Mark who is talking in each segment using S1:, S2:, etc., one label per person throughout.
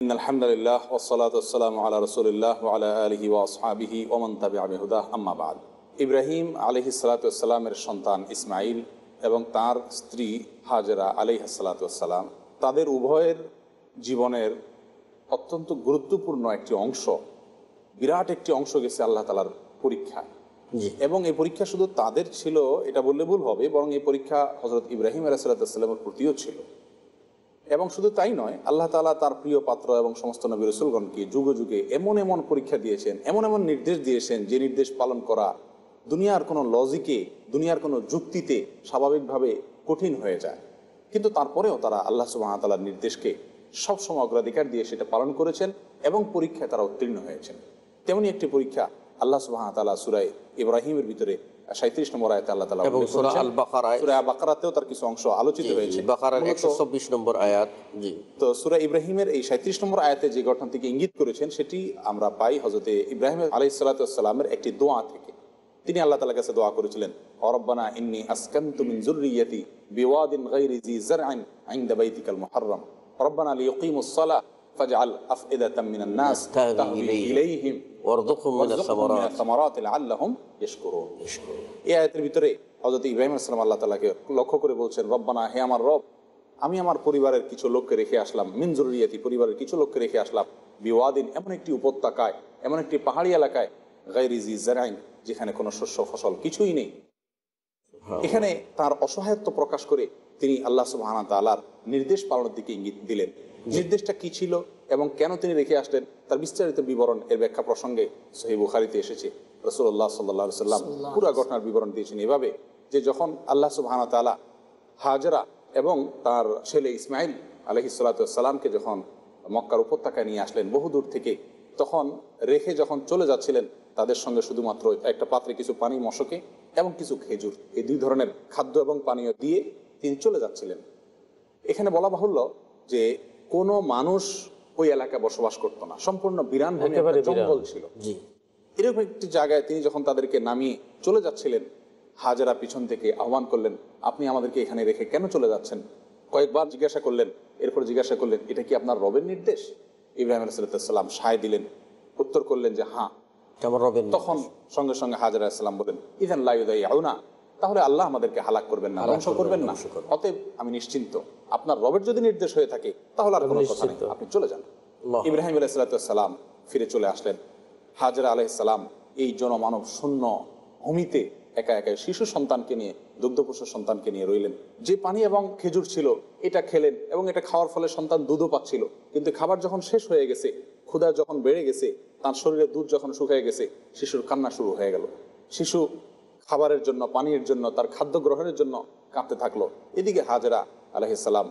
S1: In আলহামদুলিল্লাহ ওসলাত আলা আলহি ওয়াসহাবিহি ওমন তাবি আমিহুদা আম্মাবাদ ইব্রাহিম আলহি সন্তান ইসমাইল এবং তার স্ত্রী হাজরা আলহ তাদের উভয়ের জীবনের অত্যন্ত গুরুত্বপূর্ণ একটি অংশ বিরাট একটি অংশ গেছে আল্লাহ তালার পরীক্ষায়। এবং এই পরীক্ষা শুধু তাদের ছিল এটা বললে ভুল হবে বরং এই পরীক্ষা হজরত ইব্রাহিম আলাহ সাল্লাতামের প্রতিও ছিল। এবং শুধু তাই নয়, আল্লাহ তালা তার প্রিয় পাত্র এবং সমস্ত নবী রসুলগণকে যুগে যুগে এমন এমন পরীক্ষা দিয়েছেন, এমন এমন নির্দেশ দিয়েছেন যে নির্দেশ পালন করা দুনিয়ার কোনো লজিকে, দুনিয়ার কোনো যুক্তিতে স্বাভাবিকভাবে কঠিন হয়ে যায়। কিন্তু তারপরেও তারা আল্লাহ সুবাহতালার নির্দেশকে সবসময় অগ্রাধিকার দিয়ে সেটা পালন করেছেন এবং পরীক্ষায় তারা উত্তীর্ণ হয়েছেন। তেমনি একটি পরীক্ষা আল্লাহ সুবাহতালা সুরাই ইব্রাহিমের ভিতরে সাঁত্রিশ নম্বর আয়তে আল্লাহ তালা
S2: এবং সূরা আল বাকারায়
S1: সুরা বাকারাতেও তার কিছু অংশ আলোচিত হয়েছে।
S2: বাকারার একশো চব্বিশ নম্বর আয়াত জি।
S1: তো সুরা ইব্রাহিমের এই সাঁত্রিশ নম্বর আয়াতে যে গঠন থেকে ইঙ্গিত করেছেন সেটি আমরা পাই হজরতে ইব্রাহিম আলাই সালাতামের একটি দোয়া থেকে। তিনি আল্লাহ তালার কাছে দোয়া করেছিলেন অরব্বানা ইন্নি আসকান্তু মিন যুররিয়াতি বিওয়াদিন গায়রি জি জারআন ইনদা বাইতিকাল মুহাররম। রব্বানা লিয়ুকিমুস সালাহ ফাজআল আফইদাতাম মিনান নাস
S2: তাহবি ইলাইহিম।
S1: ইলাইহিম
S2: ওয়ারযুকহুম মিনাস
S1: ওয়ারযুকহুম
S2: সামারাত
S1: মিনাস সামারাতি লাআল্লাহুম ইয়াশকুরুন এই আয়াতের ভিতরে হজরত ইব্রাহিম আসসালাম আল্লাহ তালাকে লক্ষ্য করে বলছেন রব্বানা হে আমার রব আমি আমার পরিবারের কিছু লোককে রেখে আসলাম। মিনজুরিয়াতি পরিবারের কিছু লোককে রেখে আসলাম। বিওয়াদিন এমন একটি উপত্যকায় এমন একটি পাহাড়ি এলাকায় গাইরিজি জারাইন যেখানে কোনো শস্য ফসল কিছুই নেই। এখানে তার অসহায়ত্ব প্রকাশ করে তিনি আল্লাহ সুবাহ তালার নির্দেশ পালনের দিকে ইঙ্গিত দিলেন। নির্দেশটা কি ছিল এবং কেন তিনি রেখে আসলেন? তার বিস্তারিত বিবরণ এর ব্যাখ্যা প্রসঙ্গে সহি বুখারিতে এসেছে। রসুল্লাহ সাল্লা সাল্লাম পুরা ঘটনার বিবরণ দিয়েছেন এভাবে যে যখন আল্লাহ সুবাহ তালা হাজরা এবং তার ছেলে ইসমাইল আলহি সাল্লাতামকে যখন মক্কার উপত্যকায় নিয়ে আসলেন বহুদূর থেকে তখন রেখে যখন চলে যাচ্ছিলেন তাদের সঙ্গে শুধুমাত্র একটা পাত্রে কিছু পানি মশকে এবং কিছু খেজুর এই দুই ধরনের খাদ্য এবং পানীয় দিয়ে তিনি চলে যাচ্ছিলেন। এখানে বলা বাহুল্য যে কোনো মানুষ ওই এলাকায় বসবাস করতো না। সম্পূর্ণ বিরান। জঙ্গল ছিল। এরকম একটি জায়গায় তিনি যখন তাদেরকে নামিয়ে চলে যাচ্ছিলেন হাজারা পিছন থেকে আহ্বান করলেন আপনি আমাদেরকে এখানে রেখে কেন চলে যাচ্ছেন? কয়েকবার জিজ্ঞাসা করলেন এরপর জিজ্ঞাসা করলেন এটা কি আপনার রবের নির্দেশ? ইব্রাহিম আলাইসাল্লাম সায় দিলেন। উত্তর করলেন যে হ্যাঁ। তখন সঙ্গে সঙ্গে হাজার আসসালাম বলেন ইদান লাইদাই না তাহলে আল্লাহ আমাদেরকে হালাক করবেন না ধ্বংস করবেন না অতএব আমি নিশ্চিন্ত আপনার রবের যদি নির্দেশ হয়ে থাকে তাহলে আর কোনো কথা নেই। আপনি চলে যান। ইব্রাহিম আলাইসালাম ফিরে চলে আসলেন। হাজরা আলাইসালাম এই জনমানব শূন্য ভূমিতে একা একা শিশু সন্তানকে নিয়ে দুগ্ধপোষ্য সন্তানকে নিয়ে রইলেন। যে পানি এবং খেজুর ছিল এটা খেলেন এবং এটা খাওয়ার ফলে সন্তান দুধও পাচ্ছিল। কিন্তু খাবার যখন শেষ হয়ে গেছে ক্ষুধা যখন বেড়ে গেছে তার শরীরে দুধ যখন শুকিয়ে গেছে শিশুর কান্না শুরু হয়ে গেল। শিশু খাবারের জন্য পানির জন্য তার খাদ্য গ্রহণের জন্য কাঁপতে থাকল। এদিকে হাজরা আলহিসাল্লাম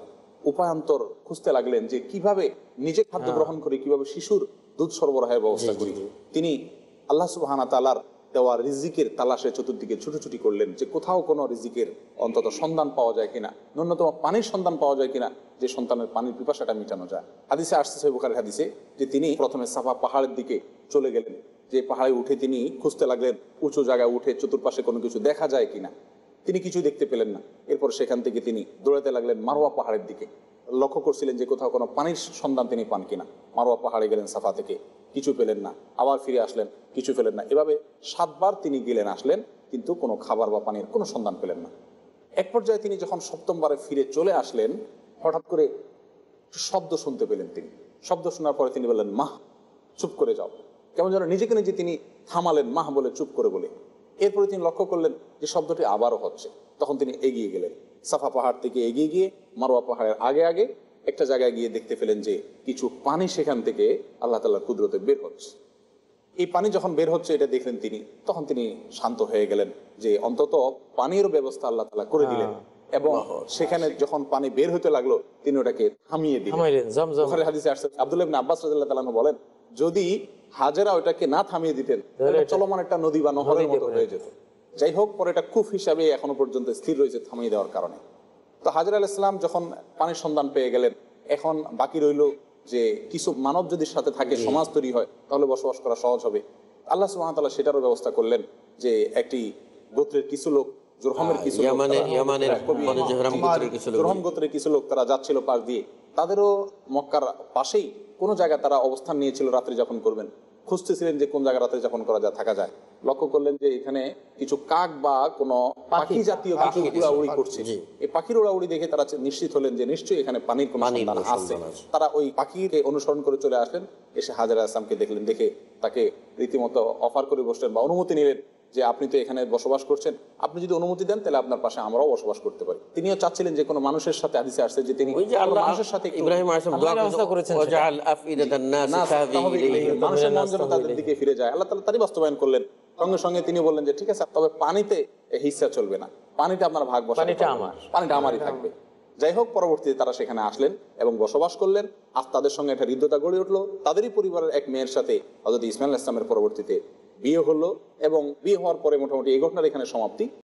S1: উপায়ন্তর খুঁজতে লাগলেন যে কীভাবে নিজে খাদ্য গ্রহণ করি কীভাবে শিশুর দুধ সরবরাহের ব্যবস্থা করি। তিনি আল্লাহ সুবাহানা তালার দেওয়া রিজিকের তালাশে চতুর্দিকে ছুটোছুটি করলেন যে কোথাও কোনো রিজিকের অন্তত সন্ধান পাওয়া যায় কিনা ন্যূনতম পানির সন্ধান পাওয়া যায় কিনা যে সন্তানের পানির পিপাসাটা মেটানো যায়। হাদিসে আসছে বুখারের হাদিসে যে তিনি প্রথমে সাফা পাহাড়ের দিকে চলে গেলেন। যে পাহাড়ে উঠে তিনি খুঁজতে লাগলেন, উঁচু জায়গায় উঠে চতুর্পাশে কোনো কিছু দেখা যায় কিনা। তিনি কিছু দেখতে পেলেন না। এরপর সেখান থেকে তিনি দৌড়াতে লাগলেন মারোয়া পাহাড়ের দিকে। লক্ষ্য করছিলেন যে কোথাও কোনো পানির সন্ধান তিনি পান কিনা। মারোয়া পাহাড়ে গেলেন সাফা থেকে। কিছু পেলেন না। আবার ফিরে আসলেন, কিছু পেলেন না। এভাবে সাতবার তিনি গেলেন, আসলেন, কিন্তু কোনো খাবার বা পানির কোনো সন্ধান পেলেন না। এক পর্যায়ে তিনি যখন সপ্তমবারে ফিরে চলে আসলেন, হঠাৎ করে শব্দ শুনতে পেলেন তিনি। শব্দ শোনার পরে তিনি বললেন মাহ চুপ করে যাও। কেমন যেন নিজেকে নিজে তিনি থামালেন মাহ বলে চুপ করে বলে। এরপরে তিনি লক্ষ্য করলেন যে শব্দটি আবারও হচ্ছে। তখন তিনি এগিয়ে গেলেন। সাফা পাহাড় থেকে এগিয়ে গিয়ে মারোয়া পাহাড়ের আগে আগে একটা জায়গায় গিয়ে দেখতে পেলেন যে কিছু পানি সেখান থেকে আল্লাহ তাল্লাহ কুদরতে বের হচ্ছে। এই পানি যখন বের হচ্ছে এটা দেখলেন তিনি তখন তিনি শান্ত হয়ে গেলেন যে অন্তত পানির ব্যবস্থা আল্লাহ তালা করে দিলেন এবং সেখানে যখন পানি বের হতে লাগল তিনি ওটাকে থামিয়ে দিলেন। হাদিসে আসছে আব্দুল্লাহ আব্বাস বলেন যদি হাজেরা ওটাকে না থামিয়ে দিতেন তাহলে চলমান একটা নদী বা নহরের মতো হয়ে যেত। যাই হোক পরে এটা কুফ হিসাবে এখনও পর্যন্ত স্থির রয়েছে থামিয়ে দেওয়ার কারণে। তো হাজার আল ইসলাম যখন পানির সন্ধান পেয়ে গেলেন এখন বাকি রইল যে কিছু মানব যদি সাথে থাকে সমাজ তৈরি হয় তাহলে বসবাস করা সহজ হবে। আল্লাহ সুবহানাহু সেটারও ব্যবস্থা করলেন যে একটি গোত্রের কিছু লোক জোরহমের
S2: গোত্রের কিছু লোক
S1: জোরহম গোত্রের কিছু লোক তারা যাচ্ছিল পাশ দিয়ে। তাদেরও মক্কার পাশেই কোনো জায়গায় তারা অবস্থান নিয়েছিল রাত্রি যখন করবেন। খুঁজতেছিলেন যে কোন জায়গায় রাত্রে যখন করা যায় থাকা যায়। লক্ষ্য করলেন যে এখানে কিছু কাক বা কোনো পাখি। জাতীয় কিছু উড়াউড়ি করছে। এই পাখির উড়াউড়ি দেখে তারা নিশ্চিত হলেন যে নিশ্চয়ই এখানে পানির কোনো সন্ধান আছে। তারা ওই পাখিকে অনুসরণ করে চলে আসলেন। এসে হাজার আসলামকে দেখলেন দেখে তাকে রীতিমতো অফার করে বসলেন বা অনুমতি নিলেন। যে আপনি তো এখানে বসবাস করছেন আপনি যদি অনুমতি দেন তাহলে আপনার পাশে আমরাও বসবাস করতে পারি। তিনিও চাচ্ছিলেন যে কোনো মানুষের সাথে হাদিসে আসছে যে তিনি মানুষের সাথে
S2: ইব্রাহিম
S1: মানুষের মন যেন তাদের দিকে ফিরে যায়? আল্লাহ তাআলা তারই বাস্তবায়ন করলেন। সঙ্গে সঙ্গে তিনি বললেন যে ঠিক আছে তবে পানিতে হিস্সা চলবে না। পানিতে আপনার ভাগ
S3: পানিটা আমার।
S1: পানিটা আমারই থাকবে। যাই হোক পরবর্তীতে তারা সেখানে আসলেন এবং বসবাস করলেন। আর তাদের সঙ্গে একটা হৃদ্যতা গড়ে উঠল। তাদেরই পরিবারের এক মেয়ের সাথে হজরত ইসমাইল ইসলামের পরবর্তীতে বিয়ে হলো এবং বিয়ে হওয়ার পরে মোটামুটি এই ঘটনার এখানে সমাপ্তি।